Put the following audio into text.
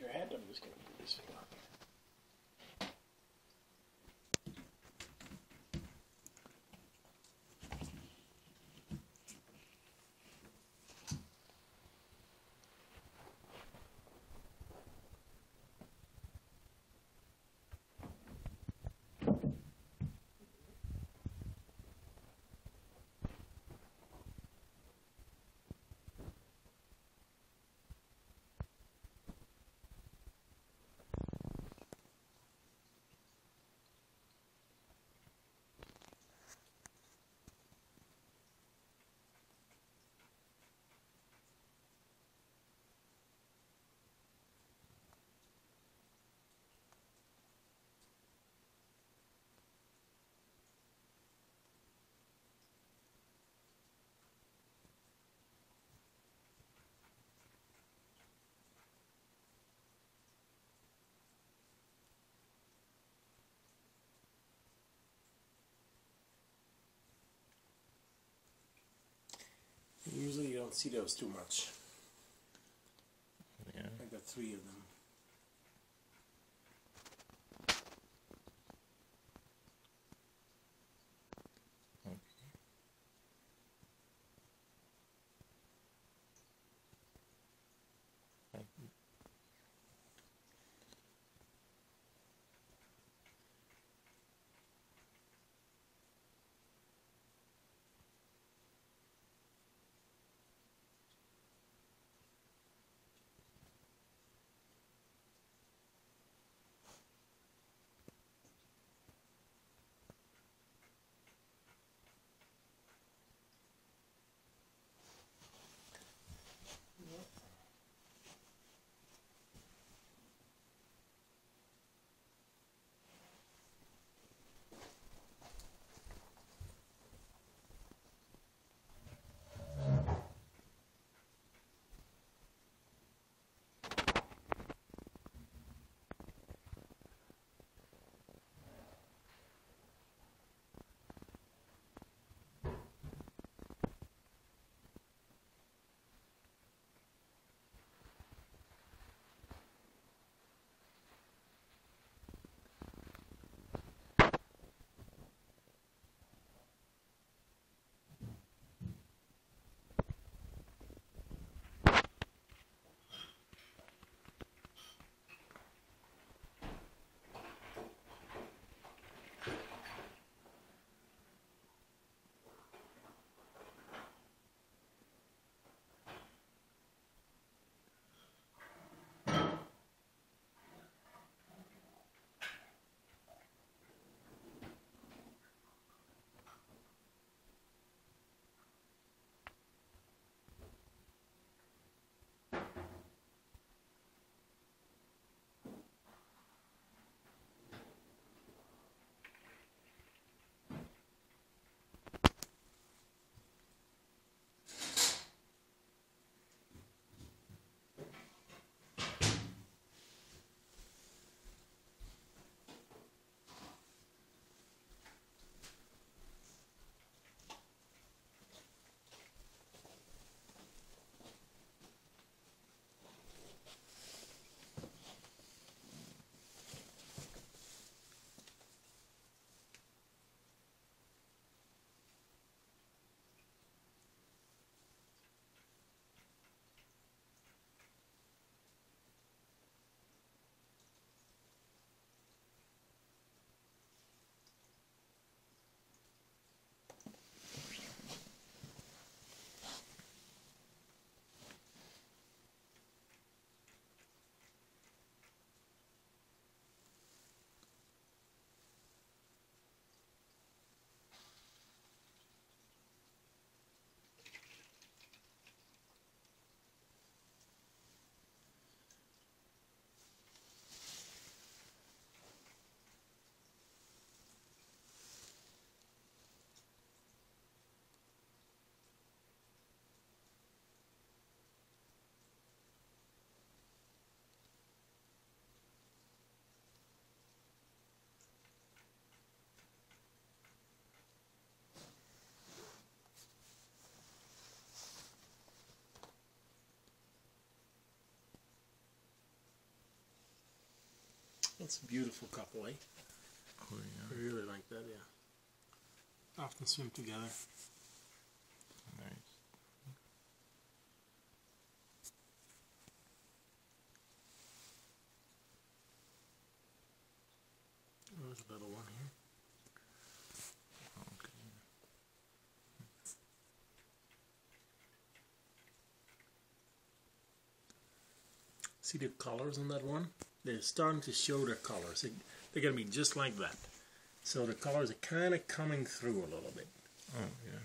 your hand. I'm just going to don't see those too much. Yeah. I got three of them. That's a beautiful couple, eh? Oh, yeah. I really like that, yeah. Often swim together. Nice. There's a little one here. Okay. See the colors on that one? They're starting to show their colors. They, they're going to be just like that. So the colors are kind of coming through a little bit. Oh, yeah.